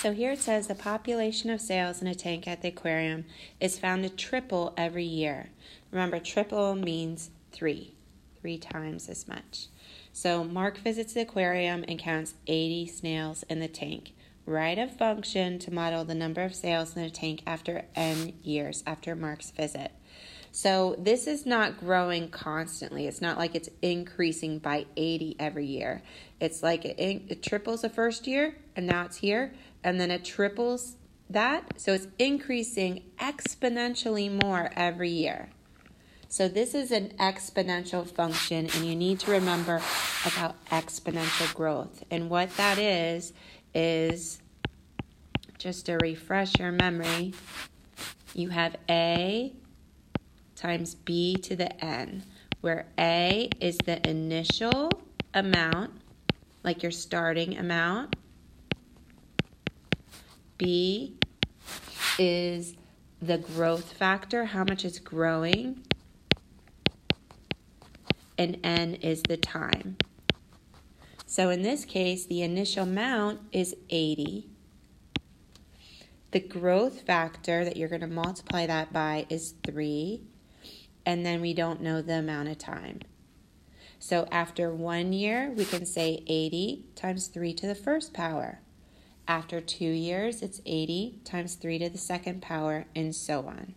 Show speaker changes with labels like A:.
A: So here it says the population of sails in a tank at the aquarium is found to triple every year. Remember, triple means three, three times as much. So Mark visits the aquarium and counts 80 snails in the tank. Write a function to model the number of sales in a tank after n years after Mark's visit. So this is not growing constantly. It's not like it's increasing by 80 every year. It's like it, it triples the first year and now it's here, and then it triples that. So it's increasing exponentially more every year. So this is an exponential function, and you need to remember about exponential growth. And what that is, is just to refresh your memory, you have A times B to the N, where A is the initial amount, like your starting amount. B is the growth factor, how much is growing. And N is the time. So in this case, the initial amount is 80. The growth factor that you're going to multiply that by is 3 and then we don't know the amount of time. So after one year, we can say 80 times 3 to the first power. After two years, it's 80 times 3 to the second power, and so on.